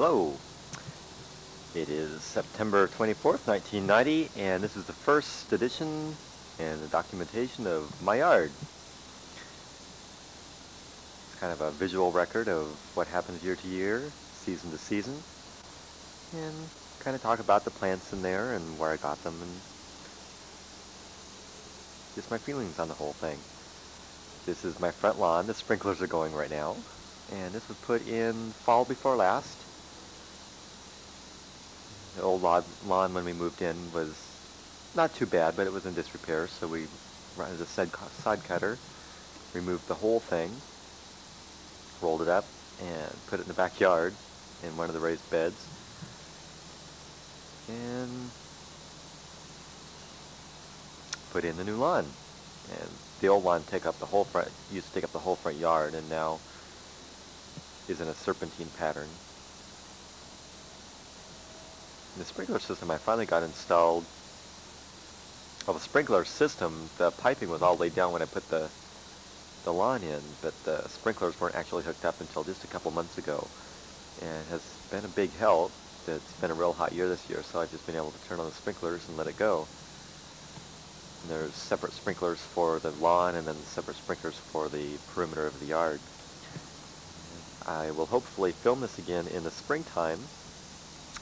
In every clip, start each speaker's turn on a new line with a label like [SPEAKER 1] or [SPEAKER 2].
[SPEAKER 1] Hello. It is September 24th, 1990, and this is the first edition and the documentation of my yard. It's kind of a visual record of what happens year to year, season to season, and kind of talk about the plants in there and where I got them and just my feelings on the whole thing. This is my front lawn. The sprinklers are going right now. And this was put in fall before last. The old lawn when we moved in was not too bad, but it was in disrepair, so we ran a side, side cutter, removed the whole thing, rolled it up, and put it in the backyard in one of the raised beds. And put in the new lawn. And the old lawn take up the whole front, used to take up the whole front yard, and now is in a serpentine pattern. The sprinkler system I finally got installed, well the sprinkler system, the piping was all laid down when I put the, the lawn in, but the sprinklers weren't actually hooked up until just a couple months ago. And has been a big help. It's been a real hot year this year, so I've just been able to turn on the sprinklers and let it go. And there's separate sprinklers for the lawn and then separate sprinklers for the perimeter of the yard. I will hopefully film this again in the springtime,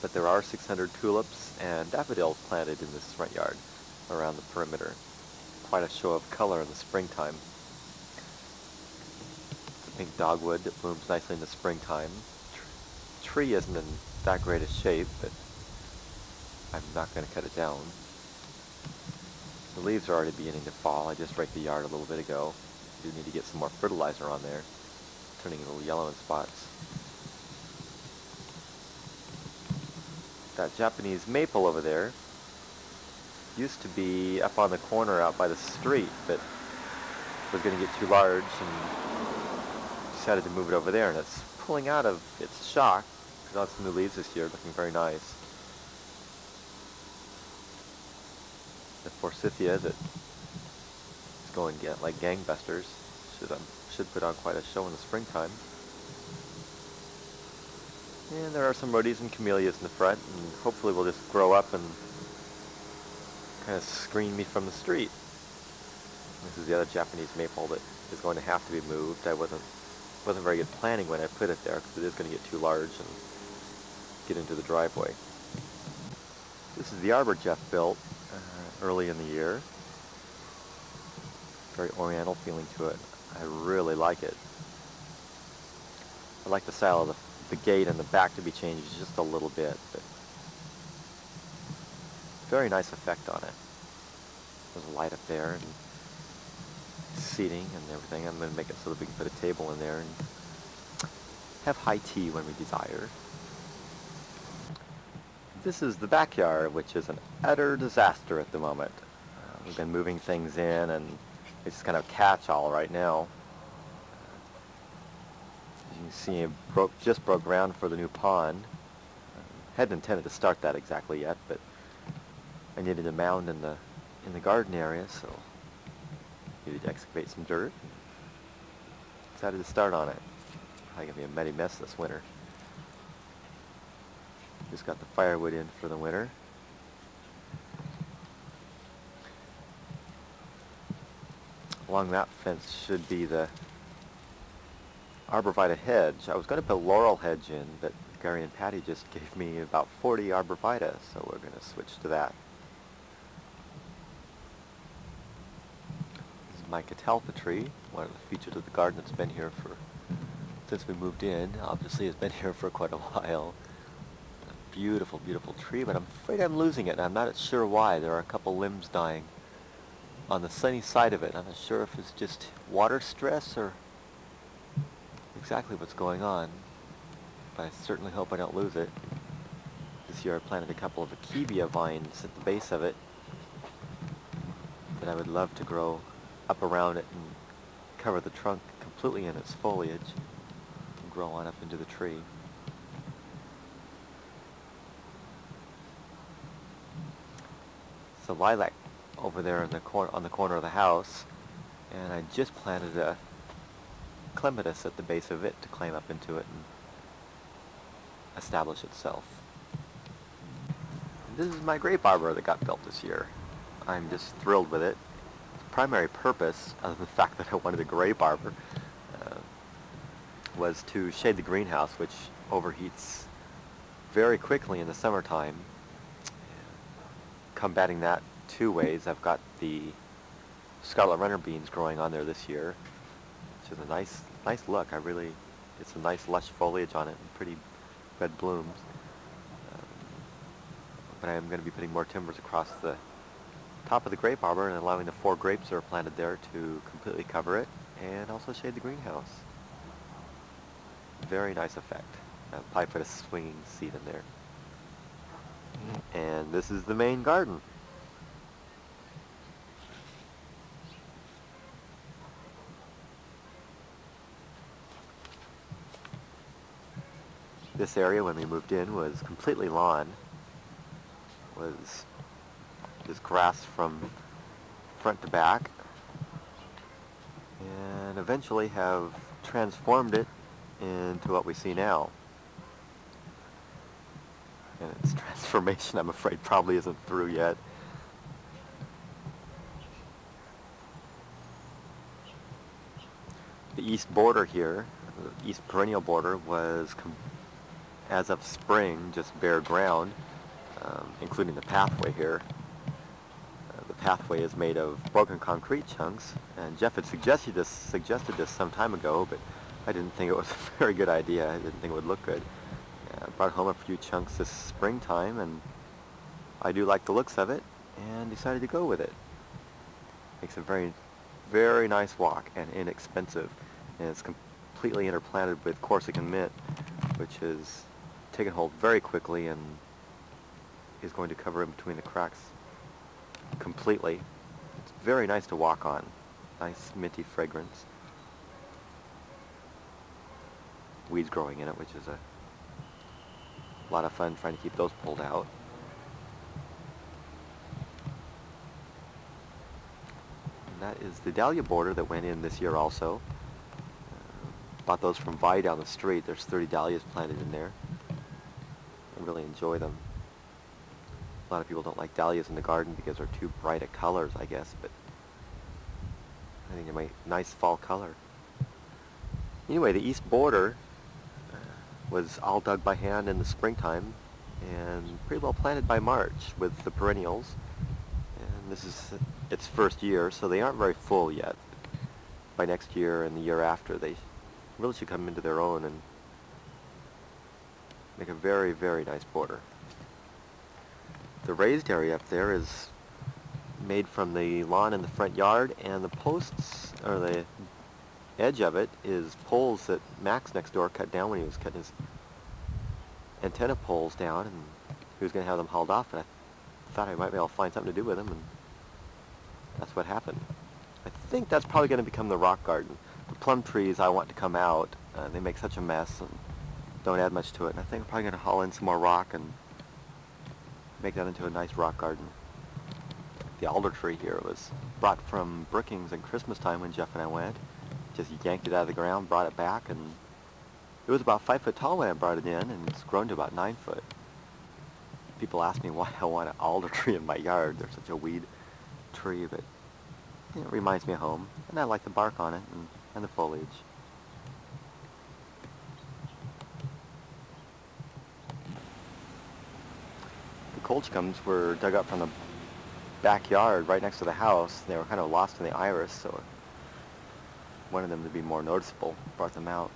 [SPEAKER 1] but there are 600 tulips and daffodils planted in this front yard around the perimeter. Quite a show of color in the springtime. It's a pink dogwood that blooms nicely in the springtime. Tree isn't in that great a shape, but I'm not going to cut it down. The leaves are already beginning to fall. I just raked the yard a little bit ago. I do need to get some more fertilizer on there turning a little yellow in spots. That Japanese maple over there used to be up on the corner out by the street, but was going to get too large and decided to move it over there, and it's pulling out of its shock. Got some new leaves this year, looking very nice. The forsythia that is going get like gangbusters should um, should put on quite a show in the springtime. And there are some rhodies and camellias in the front, and hopefully will just grow up and kind of screen me from the street. This is the other Japanese maple that is going to have to be moved. I wasn't wasn't very good planning when I put it there because it is going to get too large and get into the driveway. This is the arbor Jeff built uh, early in the year. Very oriental feeling to it. I really like it. I like the style of the, the gate and the back to be changed just a little bit, but very nice effect on it. There's a light up there and seating and everything. I'm going to make it so that we can put a table in there and have high tea when we desire. This is the backyard, which is an utter disaster at the moment. Uh, we've been moving things in and it's kind of catch-all right now. You see, it broke, just broke ground for the new pond. hadn't intended to start that exactly yet, but I needed a mound in the in the garden area, so needed to excavate some dirt. Decided to start on it. Probably gonna be a muddy mess this winter. Just got the firewood in for the winter. along that fence should be the arborvitae hedge. I was going to put laurel hedge in, but Gary and Patty just gave me about 40 arborvitae, so we're going to switch to that. This is my catalpa tree, one of the features of the garden that's been here for since we moved in. Obviously it's been here for quite a while. A beautiful, beautiful tree, but I'm afraid I'm losing it, and I'm not sure why. There are a couple limbs dying on the sunny side of it. I'm not sure if it's just water stress or exactly what's going on, but I certainly hope I don't lose it. This year I planted a couple of akebia vines at the base of it that I would love to grow up around it and cover the trunk completely in its foliage and grow on up into the tree. So lilac over there in the on the corner of the house and I just planted a clematis at the base of it to climb up into it and establish itself. This is my grape arbor that got built this year. I'm just thrilled with it. Its primary purpose, other than the fact that I wanted a grape arbor, uh, was to shade the greenhouse, which overheats very quickly in the summertime. Combating that two ways, I've got the scarlet runner beans growing on there this year, which is a nice, nice look. I really, it's a nice lush foliage on it and pretty red blooms. Um, but I am going to be putting more timbers across the top of the grape arbor and allowing the four grapes that are planted there to completely cover it and also shade the greenhouse. Very nice effect. I'll probably put a swinging seat in there. And this is the main garden. This area when we moved in was completely lawn. Was just grass from front to back. And eventually have transformed it into what we see now. And its transformation, I'm afraid, probably isn't through yet. The east border here, the east perennial border, was, as of spring, just bare ground, um, including the pathway here. Uh, the pathway is made of broken concrete chunks, and Jeff had suggested this, suggested this some time ago, but I didn't think it was a very good idea. I didn't think it would look good. I brought home a few chunks this springtime, and I do like the looks of it, and decided to go with it. Makes a very, very nice walk and inexpensive and it's completely interplanted with Corsican mint, which has taken hold very quickly and is going to cover in between the cracks completely. It's very nice to walk on. Nice minty fragrance. Weeds growing in it, which is a lot of fun trying to keep those pulled out. And that is the dahlia border that went in this year also. Uh, bought those from Vi down the street. There's 30 dahlias planted in there. Really enjoy them. A lot of people don't like dahlias in the garden because they're too bright of colors, I guess, but I think they're a nice fall color. Anyway, the east border uh, was all dug by hand in the springtime and pretty well planted by March with the perennials. And this is its first year, so they aren't very full yet. By next year and the year after, they really should come into their own and make a very, very nice border. The raised area up there is made from the lawn in the front yard and the posts, or the edge of it, is poles that Max next door cut down when he was cutting his antenna poles down and he was going to have them hauled off and I thought I might be able to find something to do with them and that's what happened. I think that's probably going to become the rock garden the plum trees I want to come out. Uh, they make such a mess and don't add much to it. And I think I'm probably going to haul in some more rock and make that into a nice rock garden. The alder tree here was brought from Brookings at Christmas time when Jeff and I went. Just yanked it out of the ground, brought it back, and it was about five foot tall when I brought it in, and it's grown to about nine foot. People ask me why I want an alder tree in my yard. They're such a weed tree, but it reminds me of home, and I like the bark on it. And and the foliage. The colchicums were dug up from the backyard right next to the house. They were kind of lost in the iris, so wanted them to be more noticeable. Brought them out.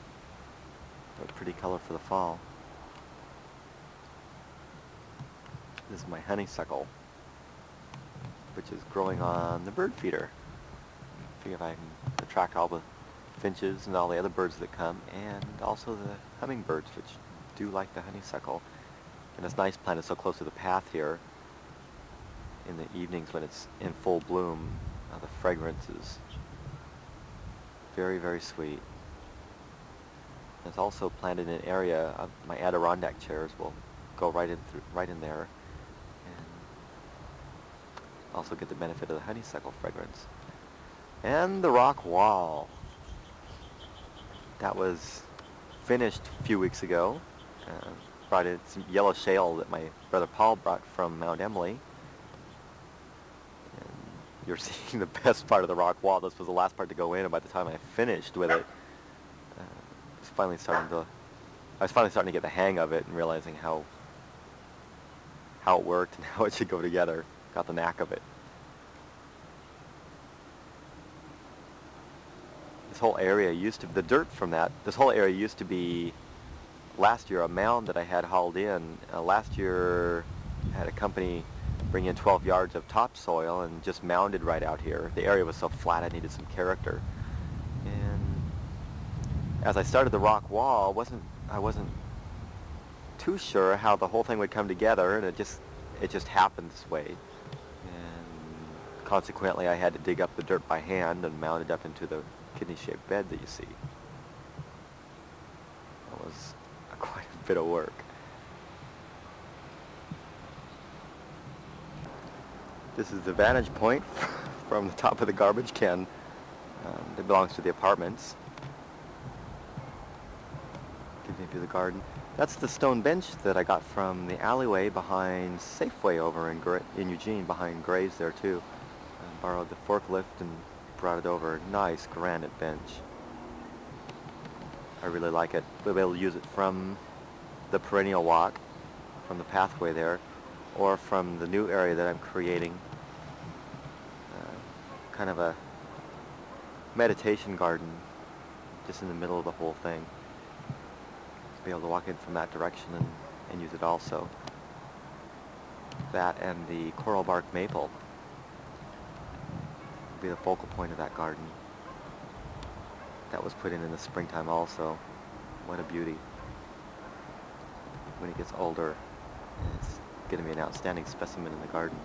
[SPEAKER 1] They're a pretty color for the fall. This is my honeysuckle, which is growing on the bird feeder. See if I can attract all the finches and all the other birds that come, and also the hummingbirds, which do like the honeysuckle. And it's nice planted so close to the path here in the evenings when it's in full bloom. Uh, the fragrance is very, very sweet. It's also planted in an area, my Adirondack chairs will go right in, through, right in there and also get the benefit of the honeysuckle fragrance. And the rock wall. That was finished a few weeks ago. Uh, brought in some yellow shale that my brother Paul brought from Mount Emily. And you're seeing the best part of the rock wall. This was the last part to go in, and by the time I finished with it, uh, I was finally starting to, I was finally starting to get the hang of it and realizing how, how it worked and how it should go together. Got the knack of it. This whole area used to, the dirt from that, this whole area used to be last year a mound that I had hauled in. Uh, last year I had a company bring in 12 yards of topsoil and just mounded right out here. The area was so flat I needed some character. And as I started the rock wall, wasn't I wasn't too sure how the whole thing would come together and it just it just happened this way. And consequently I had to dig up the dirt by hand and mount it up into the kidney-shaped bed that you see. That was of work. This is the vantage point from the top of the garbage can um, that belongs to the apartments. Give me a view of the garden. That's the stone bench that I got from the alleyway behind Safeway over in, Gra in Eugene, behind Graves there too. I borrowed the forklift and brought it over. Nice granite bench. I really like it. We'll be able to use it from the perennial walk, from the pathway there, or from the new area that I'm creating. Uh, kind of a meditation garden just in the middle of the whole thing. To be able to walk in from that direction and, and use it also. That and the coral bark maple be the focal point of that garden. That was put in in the springtime also. What a beauty. When it gets older, it's going to be an outstanding specimen in the garden.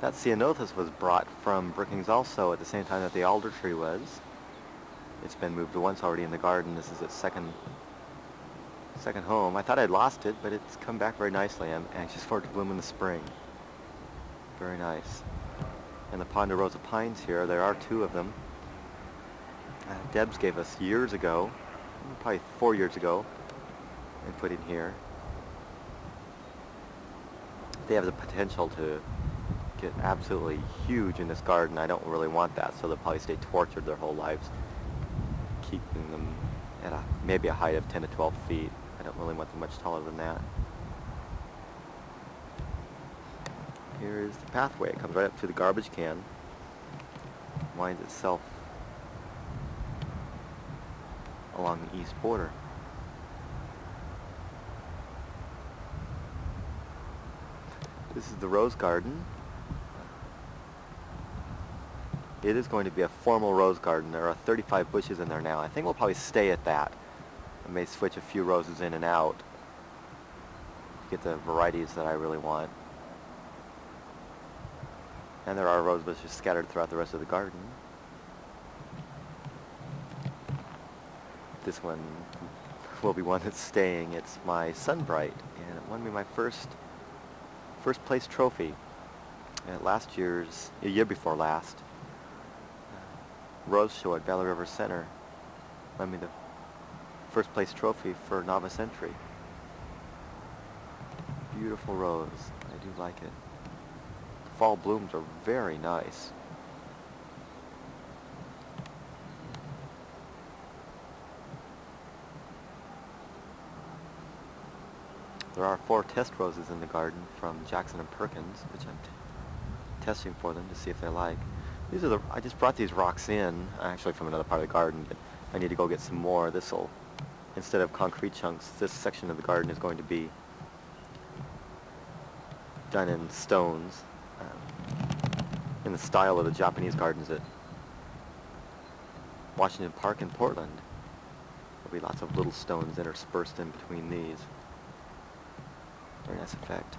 [SPEAKER 1] That ceanothus was brought from Brookings also at the same time that the alder tree was. It's been moved once already in the garden. This is its second second home. I thought I'd lost it, but it's come back very nicely. I'm anxious for it to bloom in the spring. Very nice. And the ponderosa pines here, there are two of them. Uh, Debs gave us years ago, probably four years ago, and put in here. They have the potential to get absolutely huge in this garden. I don't really want that, so they'll probably stay tortured their whole lives, keeping them at a, maybe a height of 10 to 12 feet. I don't really want them much taller than that. Here's the pathway. It comes right up to the garbage can. Winds itself along the east border. This is the rose garden. It is going to be a formal rose garden. There are 35 bushes in there now. I think we'll probably stay at that. I may switch a few roses in and out to get the varieties that I really want. And there are rose bushes scattered throughout the rest of the garden. This one will be one that's staying. It's my Sunbright, and it won me my first first place trophy at last year's, a year before last, uh, Rose Show at Valley River Center. Won me the first place trophy for novice entry. Beautiful rose. I do like it. The fall blooms are very nice. There are four test roses in the garden from Jackson and Perkins, which I'm testing for them to see if they like. These are the, I just brought these rocks in, actually from another part of the garden, but I need to go get some more. This'll instead of concrete chunks, this section of the garden is going to be done in stones um, in the style of the Japanese gardens at Washington Park in Portland. There'll be lots of little stones interspersed in between these. Very nice effect.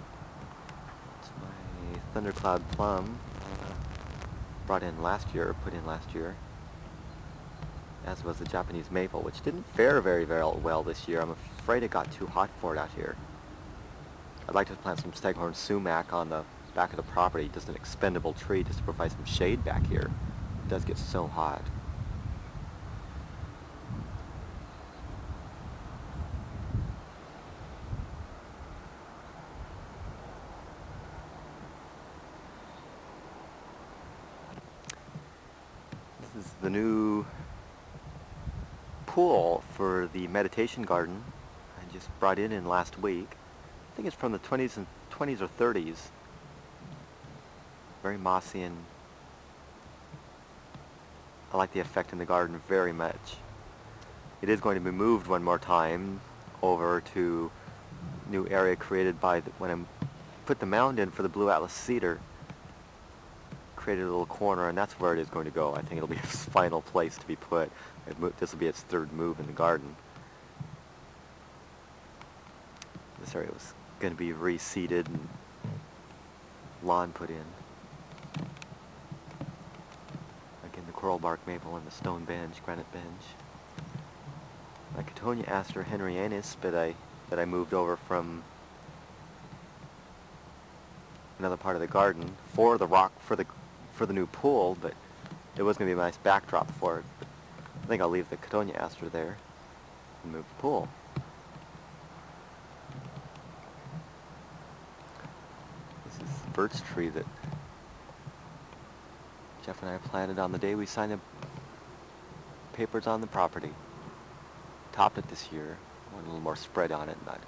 [SPEAKER 1] It's my Thundercloud Plum, uh, brought in last year, put in last year as was the Japanese maple, which didn't fare very, very well this year. I'm afraid it got too hot for it out here. I'd like to plant some staghorn sumac on the back of the property, just an expendable tree just to provide some shade back here. It does get so hot. the new pool for the meditation garden. I just brought it in last week. I think it's from the 20s and 20s or 30s. Very mossy and I like the effect in the garden very much. It is going to be moved one more time over to new area created by the, when I put the mound in for the Blue Atlas cedar created a little corner and that's where it is going to go. I think it'll be its final place to be put. This will be its third move in the garden. This area was going to be reseeded and lawn put in. Again, the coral bark maple and the stone bench, granite bench. My Cotoneaster henryanus, but I that I moved over from another part of the garden for the rock for the for the new pool, but it was going to be a nice backdrop for it. I think I'll leave the Cotoneaster there and move the pool. This is the birch tree that Jeff and I planted on the day we signed the papers on the property. Topped it this year. Want a little more spread on it, not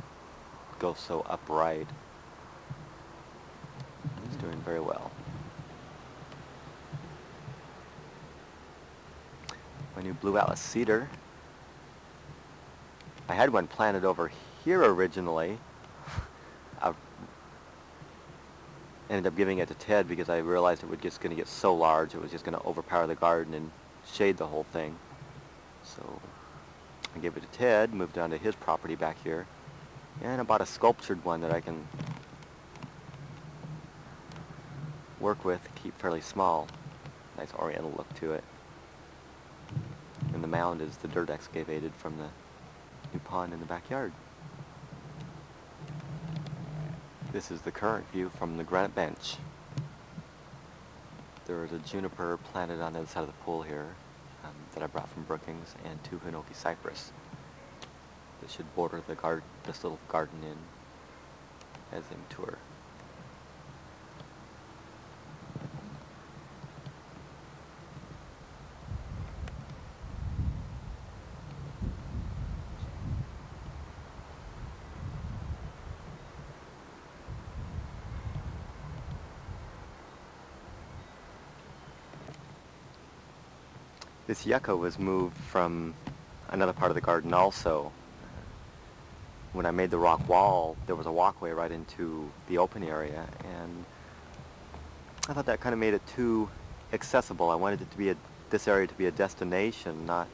[SPEAKER 1] go so upright. It's doing very well. My new Blue Atlas cedar. I had one planted over here originally. I ended up giving it to Ted because I realized it was just going to get so large it was just going to overpower the garden and shade the whole thing. So I gave it to Ted, moved on to his property back here, and I bought a sculptured one that I can work with, keep fairly small. Nice oriental look to it mound is the dirt excavated from the new pond in the backyard. This is the current view from the granite bench. There is a juniper planted on the other side of the pool here um, that I brought from Brookings and two Hinoki cypress that should border the garden, this little garden in as in tour. This yucca was moved from another part of the garden also. When I made the rock wall, there was a walkway right into the open area, and I thought that kind of made it too accessible. I wanted it to be a, this area to be a destination, not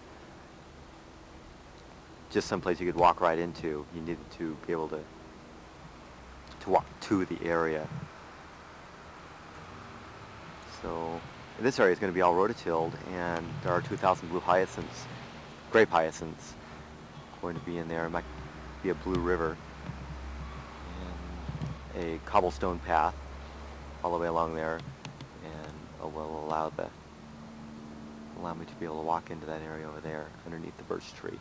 [SPEAKER 1] just someplace you could walk right into. You needed to be able to to walk to the area. So this area is going to be all rototilled, and there are 2,000 blue hyacinths, grape hyacinths, going to be in there. It might be a blue river, and a cobblestone path all the way along there, and will allow the allow me to be able to walk into that area over there underneath the birch tree.